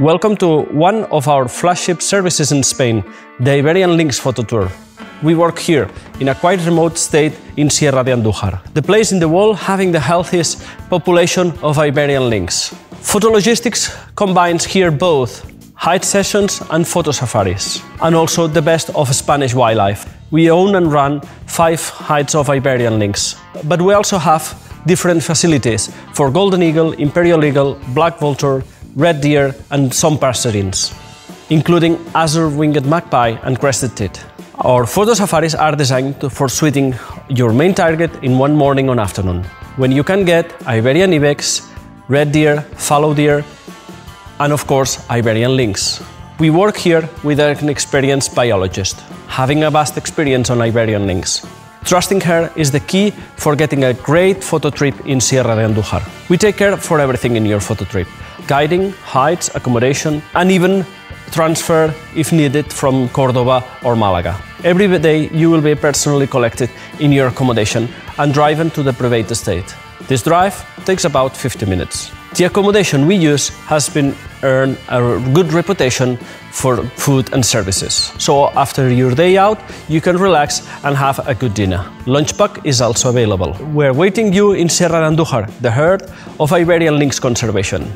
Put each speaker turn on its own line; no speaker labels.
Welcome to one of our flagship services in Spain, the Iberian Lynx Photo Tour. We work here, in a quite remote state in Sierra de Andújar, the place in the world having the healthiest population of Iberian lynx. Photologistics combines here both hide sessions and photo safaris, and also the best of Spanish wildlife. We own and run five hides of Iberian lynx, but we also have different facilities for golden eagle, imperial eagle, black vulture, red deer, and some passerines, including azure-winged magpie and crested tit. Our photo safaris are designed for shooting your main target in one morning or afternoon, when you can get Iberian ibex, red deer, fallow deer, and of course Iberian lynx. We work here with an experienced biologist, having a vast experience on Iberian lynx. Trusting her is the key for getting a great photo trip in Sierra de Andújar. We take care for everything in your photo trip, guiding, hides, accommodation, and even transfer if needed from Cordoba or Malaga. Every day you will be personally collected in your accommodation and driven to the private estate. This drive takes about 50 minutes. The accommodation we use has been earned a good reputation for food and services. So after your day out, you can relax and have a good dinner. Lunch pack is also available. We're waiting you in Sierra Andújar, the heart of Iberian lynx conservation.